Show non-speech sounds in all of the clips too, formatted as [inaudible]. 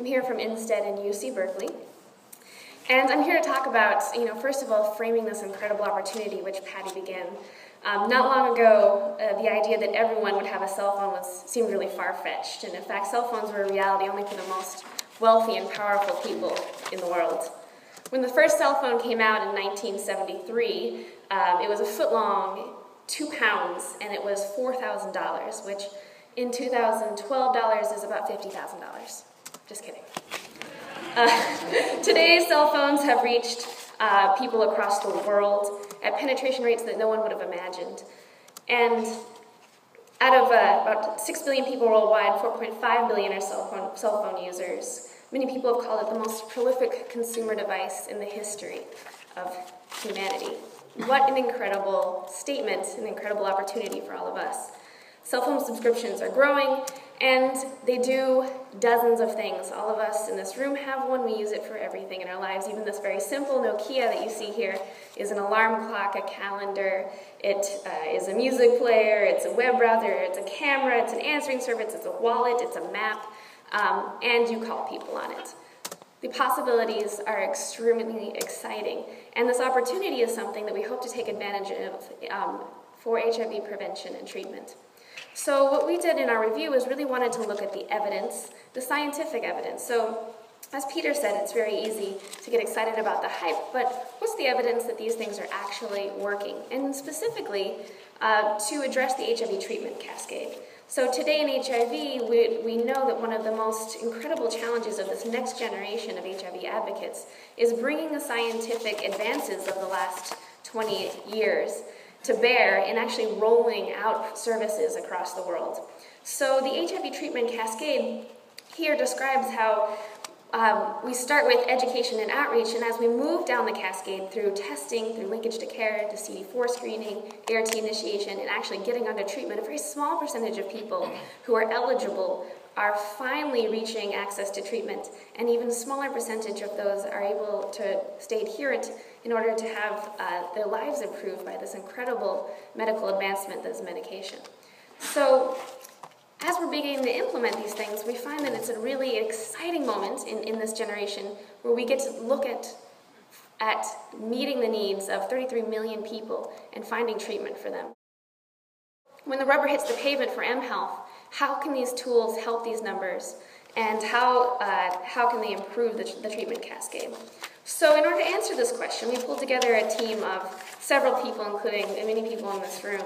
I'm here from InSTEDD and UC Berkeley. And I'm here to talk about, you know, first of all, framing this incredible opportunity which Patty began. Um, not long ago, uh, the idea that everyone would have a cell phone was, seemed really far-fetched, and in fact, cell phones were a reality only for the most wealthy and powerful people in the world. When the first cell phone came out in 1973, um, it was a foot long, two pounds, and it was $4,000, which in 2012 dollars is about $50,000. Just kidding. Uh, [laughs] today's cell phones have reached uh, people across the world at penetration rates that no one would have imagined. And out of uh, about 6 billion people worldwide, 4.5 billion are cell phone, cell phone users. Many people have called it the most prolific consumer device in the history of humanity. What an incredible statement, an incredible opportunity for all of us. Cell phone subscriptions are growing, and they do dozens of things. All of us in this room have one. We use it for everything in our lives. Even this very simple Nokia that you see here is an alarm clock, a calendar, it uh, is a music player, it's a web browser, it's a camera, it's an answering service, it's a wallet, it's a map, um, and you call people on it. The possibilities are extremely exciting, and this opportunity is something that we hope to take advantage of um, for HIV prevention and treatment. So what we did in our review is really wanted to look at the evidence, the scientific evidence. So as Peter said, it's very easy to get excited about the hype, but what's the evidence that these things are actually working? And specifically, uh, to address the HIV treatment cascade. So today in HIV, we, we know that one of the most incredible challenges of this next generation of HIV advocates is bringing the scientific advances of the last 20 years to bear in actually rolling out services across the world. So the HIV treatment cascade here describes how um, we start with education and outreach, and as we move down the cascade through testing, through linkage to care, to CD4 screening, ART initiation, and actually getting onto treatment, a very small percentage of people who are eligible are finally reaching access to treatment, and even a smaller percentage of those are able to stay adherent in order to have uh, their lives improved by this incredible medical advancement that is medication. So as we're beginning to implement these things, we find that it's a really exciting moment in, in this generation where we get to look at, at meeting the needs of 33 million people and finding treatment for them. When the rubber hits the pavement for mHealth, how can these tools help these numbers and how, uh, how can they improve the, the treatment cascade? So in order to answer this question, we pulled together a team of several people, including many people in this room,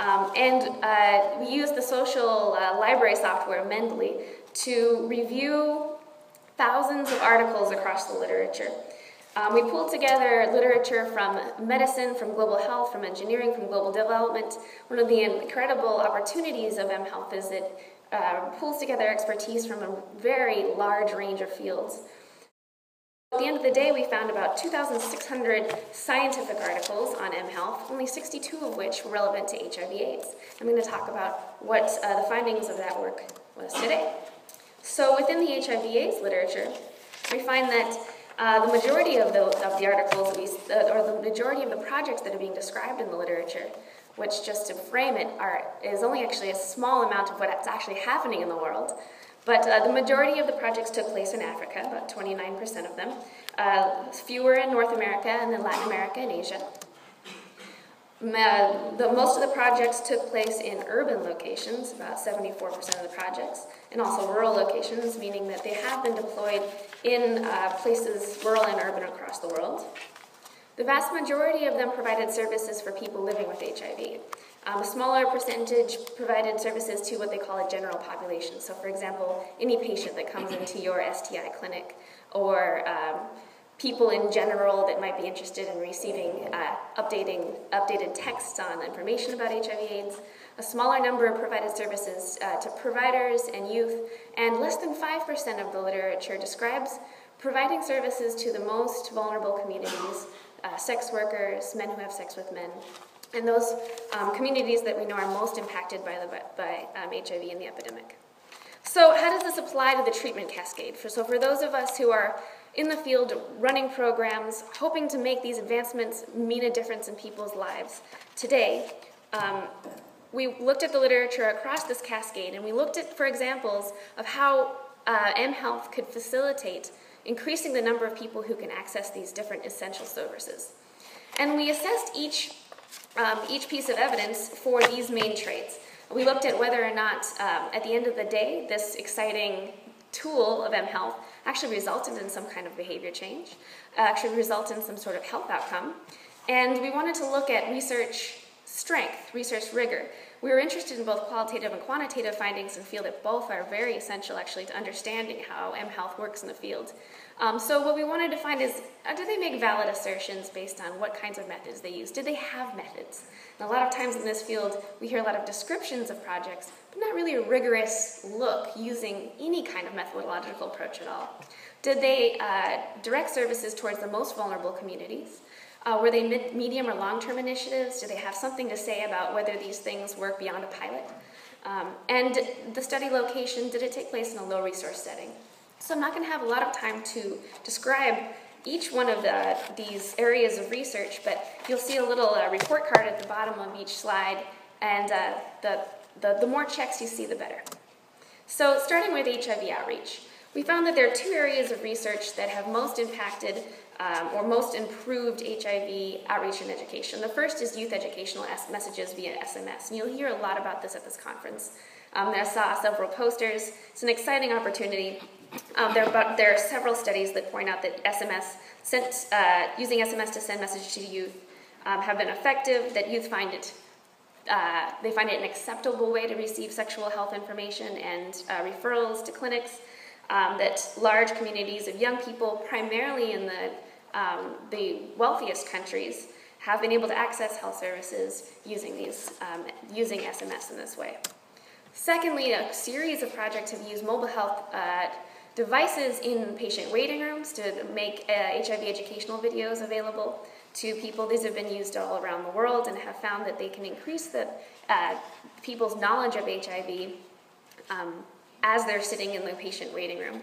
um, and uh, we used the social uh, library software Mendeley to review thousands of articles across the literature. Um, we pulled together literature from medicine, from global health, from engineering, from global development. One of the incredible opportunities of mHealth is it uh, pulls together expertise from a very large range of fields. At the end of the day, we found about 2,600 scientific articles on mHealth, only 62 of which were relevant to HIV/AIDS. I'm going to talk about what uh, the findings of that work was today. So within the HIV/AIDS literature, we find that uh, the majority of the, of the articles, uh, or the majority of the projects that are being described in the literature, which just to frame it, are, is only actually a small amount of what's actually happening in the world. But uh, the majority of the projects took place in Africa, about 29% of them. Uh, fewer in North America, and then Latin America and Asia. Uh, the, most of the projects took place in urban locations, about 74% of the projects, and also rural locations, meaning that they have been deployed in uh, places rural and urban across the world. The vast majority of them provided services for people living with HIV. Um, a smaller percentage provided services to what they call a general population. So, for example, any patient that comes into your STI clinic, or um, people in general that might be interested in receiving uh, updating, updated texts on information about HIV/AIDS. A smaller number of provided services uh, to providers and youth, and less than 5% of the literature describes providing services to the most vulnerable communities uh, sex workers, men who have sex with men, and those um, communities that we know are most impacted by, the, by um, HIV and the epidemic. So how does this apply to the treatment cascade? For, so for those of us who are in the field running programs, hoping to make these advancements mean a difference in people's lives, today um, we looked at the literature across this cascade and we looked at for examples of how uh, mHealth could facilitate increasing the number of people who can access these different essential services. And we assessed each, um, each piece of evidence for these main traits. We looked at whether or not, um, at the end of the day, this exciting tool of mHealth actually resulted in some kind of behavior change, actually resulted in some sort of health outcome. And we wanted to look at research strength, research rigor. We were interested in both qualitative and quantitative findings and feel that both are very essential actually to understanding how mHealth works in the field. Um, so what we wanted to find is, uh, do they make valid assertions based on what kinds of methods they use? Did they have methods? And a lot of times in this field, we hear a lot of descriptions of projects, but not really a rigorous look using any kind of methodological approach at all. Did they uh, direct services towards the most vulnerable communities? Uh, were they mid, medium or long-term initiatives? Do they have something to say about whether these things work beyond a pilot? Um, and the study location, did it take place in a low-resource setting? So I'm not going to have a lot of time to describe each one of the, these areas of research, but you'll see a little uh, report card at the bottom of each slide, and uh, the, the, the more checks you see, the better. So starting with HIV outreach, we found that there are two areas of research that have most impacted um, or most improved HIV outreach and education. The first is youth educational messages via SMS, and you'll hear a lot about this at this conference. Um, I saw several posters. It's an exciting opportunity um, there, are, there, are several studies that point out that SMS sent, uh, using SMS to send messages to youth um, have been effective, that youth find it uh, they find it an acceptable way to receive sexual health information and uh, referrals to clinics. Um, that large communities of young people, primarily in the, um, the wealthiest countries, have been able to access health services using, these, um, using SMS in this way. Secondly, a series of projects have used mobile health uh, devices in patient waiting rooms to make uh, HIV educational videos available to people. These have been used all around the world and have found that they can increase the uh, people's knowledge of HIV um, as they're sitting in the patient waiting room.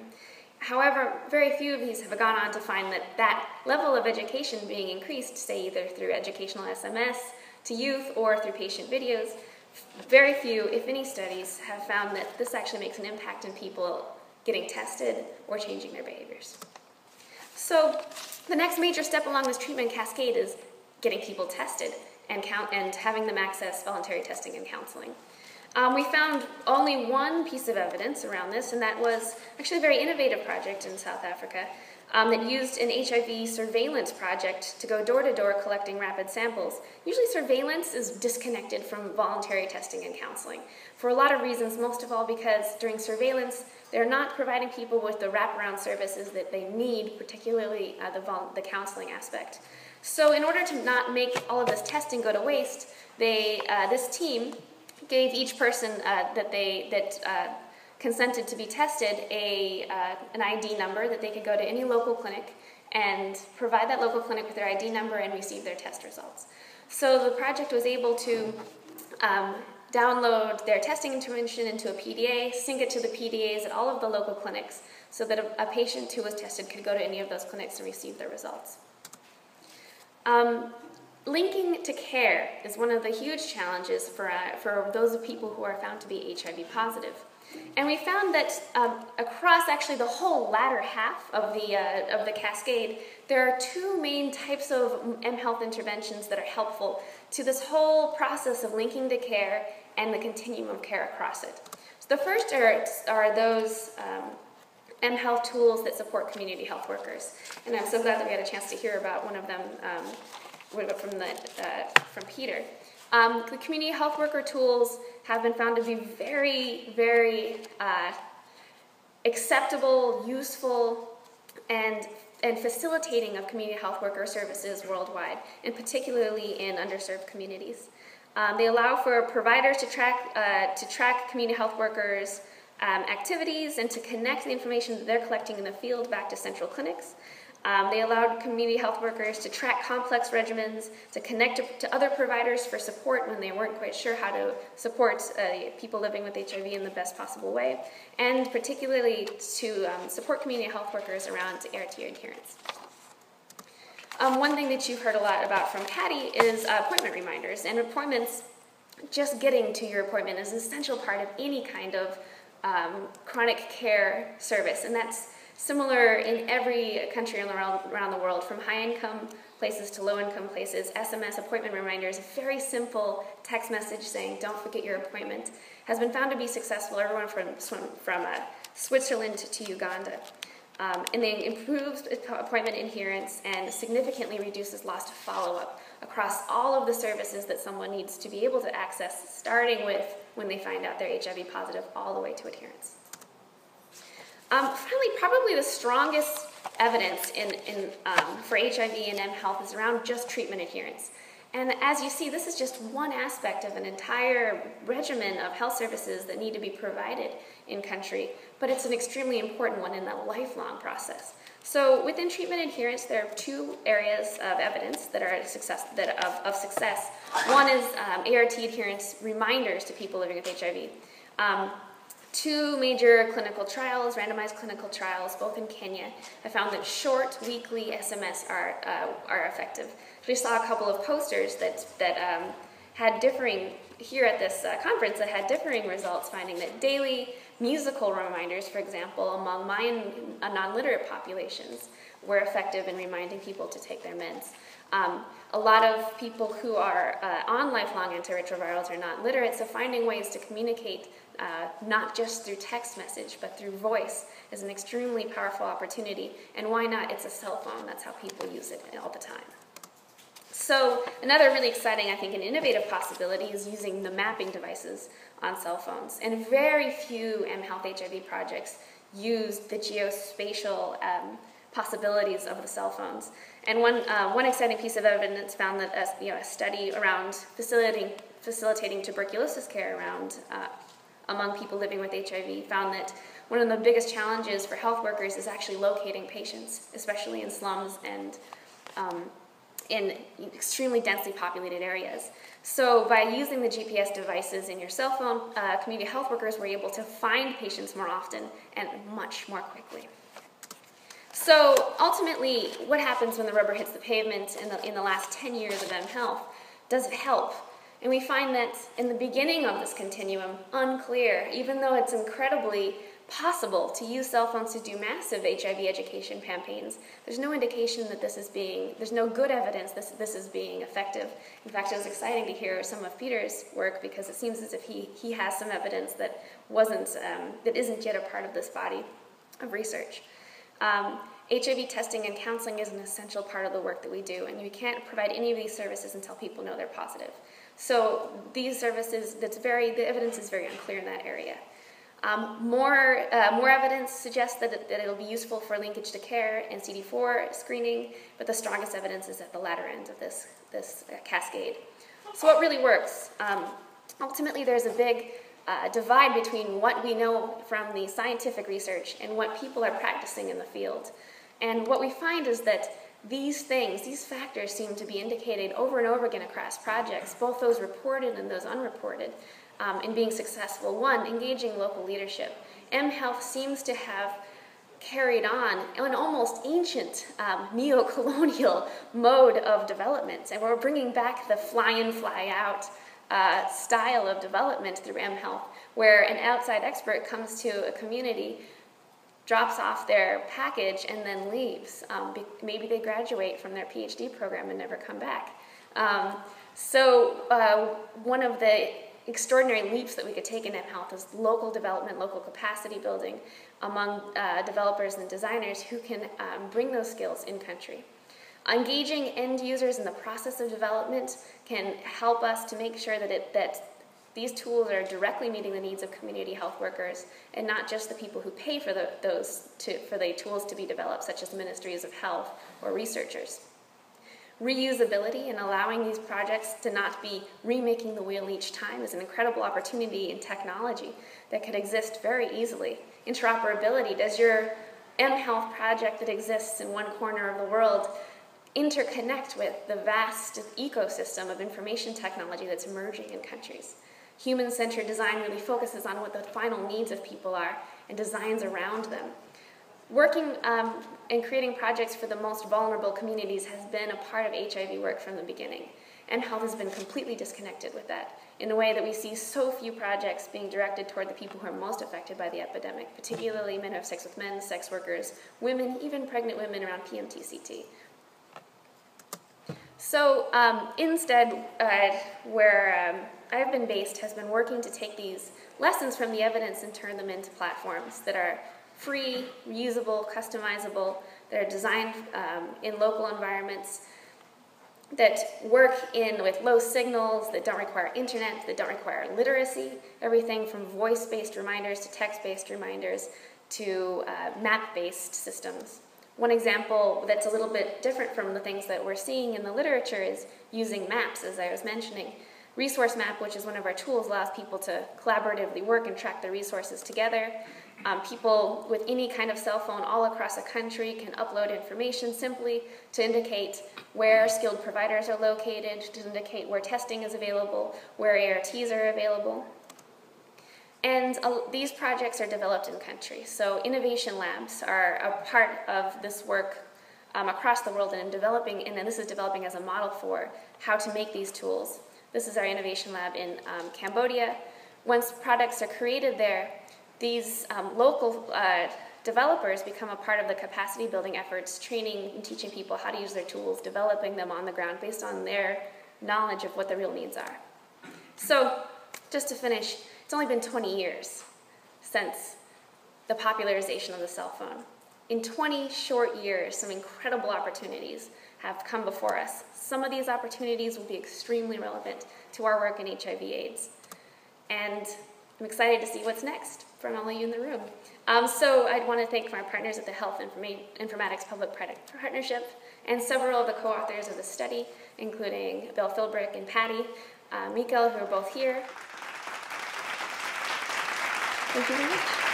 However, very few of these have gone on to find that that level of education being increased, say either through educational SMS to youth or through patient videos, very few, if any, studies have found that this actually makes an impact in people getting tested, or changing their behaviors. So the next major step along this treatment cascade is getting people tested and, count, and having them access voluntary testing and counseling. Um, we found only one piece of evidence around this, and that was actually a very innovative project in South Africa um, that used an HIV surveillance project to go door to door collecting rapid samples. Usually, surveillance is disconnected from voluntary testing and counseling for a lot of reasons, most of all because during surveillance, they're not providing people with the wraparound services that they need, particularly uh, the, the counseling aspect. So, in order to not make all of this testing go to waste, they, uh, this team gave each person uh, that they that uh, consented to be tested a, uh, an ID number that they could go to any local clinic and provide that local clinic with their ID number and receive their test results. So the project was able to um, download their testing intervention into a PDA, sync it to the PDAs at all of the local clinics so that a, a patient who was tested could go to any of those clinics and receive their results. Um, linking to care is one of the huge challenges for, uh, for those people who are found to be HIV positive. And we found that um, across actually the whole latter half of the, uh, of the cascade, there are two main types of mHealth interventions that are helpful to this whole process of linking to care and the continuum of care across it. So the first are, are those um, mHealth tools that support community health workers. And I'm so glad that we had a chance to hear about one of them um, from, the, uh, from Peter. Um, the community health worker tools have been found to be very, very uh, acceptable, useful, and, and facilitating of community health worker services worldwide, and particularly in underserved communities. Um, they allow for providers to track, uh, to track community health workers' um, activities and to connect the information that they're collecting in the field back to central clinics. Um, they allowed community health workers to track complex regimens, to connect to, to, other providers for support when they weren't quite sure how to support uh, people living with HIV in the best possible way, and particularly to um, support community health workers around ART adherence. Um, one thing that you've heard a lot about from Patty is uh, appointment reminders, and appointments, just getting to your appointment is an essential part of any kind of um, chronic care service, and that's similar in every country around the world, from high income places to low income places. SMS appointment reminders, a very simple text message saying, don't forget your appointment, has been found to be successful everyone from, from uh, Switzerland to Uganda. Um, and they improves appointment adherence and significantly reduces loss to follow-up across all of the services that someone needs to be able to access, starting with when they find out they're HIV positive, all the way to adherence. Um, finally, probably the strongest evidence in, in, um, for HIV and mHealth is around just treatment adherence. And as you see, this is just one aspect of an entire regimen of health services that need to be provided in country, but it's an extremely important one in the lifelong process. So within treatment adherence, there are two areas of evidence that are success, that of, of success. One is um, ART adherence reminders to people living with HIV. Um, two major clinical trials, randomized clinical trials, both in Kenya, have found that short weekly SMS are, uh, are effective. We saw a couple of posters that, that um, had differing, here at this uh, conference, that had differing results, finding that daily musical reminders, for example, among Mayan uh, non-literate populations, were effective in reminding people to take their meds. Um, a lot of people who are uh, on lifelong antiretrovirals are not literate, so finding ways to communicate uh, not just through text message, but through voice is an extremely powerful opportunity. And why not? It's a cell phone. That's how people use it all the time. So another really exciting, I think, and innovative possibility is using the mapping devices on cell phones. And very few mHealth HIV projects use the geospatial um, possibilities of the cell phones. And one, uh, one exciting piece of evidence found that a, you know, a study around facilitating, facilitating tuberculosis care around uh, among people living with HIV found that one of the biggest challenges for health workers is actually locating patients, especially in slums and um, in extremely densely populated areas. So by using the GPS devices in your cell phone, uh, community health workers were able to find patients more often and much more quickly. So ultimately, what happens when the rubber hits the pavement in the, in the last 10 years of mHealth? Does it help? And we find that in the beginning of this continuum, unclear, even though it's incredibly possible to use cell phones to do massive HIV education campaigns, there's no indication that this is being, there's no good evidence that this is being effective. In fact, it was exciting to hear some of Peter's work because it seems as if he, he has some evidence that wasn't, um, that isn't yet a part of this body of research. Um, HIV testing and counseling is an essential part of the work that we do, and we can't provide any of these services until people know they're positive. So these services, that's very, the evidence is very unclear in that area. Um, more, uh, more evidence suggests that, it, that it'll be useful for linkage to care and CD4 screening, but the strongest evidence is at the latter end of this, this uh, cascade. So what really works? Um, ultimately, there's a big uh, divide between what we know from the scientific research and what people are practicing in the field. And what we find is that these things, these factors seem to be indicated over and over again across projects, both those reported and those unreported, um, in being successful. One, engaging local leadership. mHealth seems to have carried on an almost ancient um, neo-colonial [laughs] mode of development, and we're bringing back the fly-in, fly-out uh, style of development through mHealth, where an outside expert comes to a community drops off their package and then leaves. Um, maybe they graduate from their PhD program and never come back. Um, so uh, one of the extraordinary leaps that we could take in mHealth is local development, local capacity building among uh, developers and designers who can um, bring those skills in country. Engaging end users in the process of development can help us to make sure that, it, that these tools are directly meeting the needs of community health workers and not just the people who pay for the, those to, for the tools to be developed, such as ministries of health or researchers. Reusability and allowing these projects to not be remaking the wheel each time is an incredible opportunity in technology that could exist very easily. Interoperability, does your mHealth project that exists in one corner of the world interconnect with the vast ecosystem of information technology that's emerging in countries? Human-centered design really focuses on what the final needs of people are and designs around them. Working um, and creating projects for the most vulnerable communities has been a part of HIV work from the beginning. mHealth has been completely disconnected with that in a way that we see so few projects being directed toward the people who are most affected by the epidemic, particularly men who have sex with men, sex workers, women, even pregnant women around PMTCT. So um, InSTEDD, uh, where um, I've been based has been working to take these lessons from the evidence and turn them into platforms that are free, reusable, customizable, that are designed um, in local environments, that work in with low signals, that don't require internet, that don't require literacy, everything from voice-based reminders to text-based reminders to uh, map-based systems. One example that's a little bit different from the things that we're seeing in the literature is using maps, as I was mentioning. Resource Map, which is one of our tools, allows people to collaboratively work and track their resources together. Um, people with any kind of cell phone all across a country can upload information simply to indicate where skilled providers are located, to indicate where testing is available, where ARTs are available. And uh, these projects are developed in country. So innovation labs are a part of this work um, across the world and in developing, and this is developing as a model for how to make these tools. This is our innovation lab in um, Cambodia. Once products are created there, these um, local uh, developers become a part of the capacity building efforts, training and teaching people how to use their tools, developing them on the ground based on their knowledge of what the real needs are. So, just to finish, it's only been 20 years since the popularization of the cell phone. In 20 short years, some incredible opportunities have come before us. Some of these opportunities will be extremely relevant to our work in HIV/AIDS. And I'm excited to see what's next from all of you in the room. Um, so I'd want to thank my partners at the Health Informa Informatics Public-Private Partnership and several of the co-authors of the study, including Bill Philbrick and Patty uh, who are both here. Thank you very much.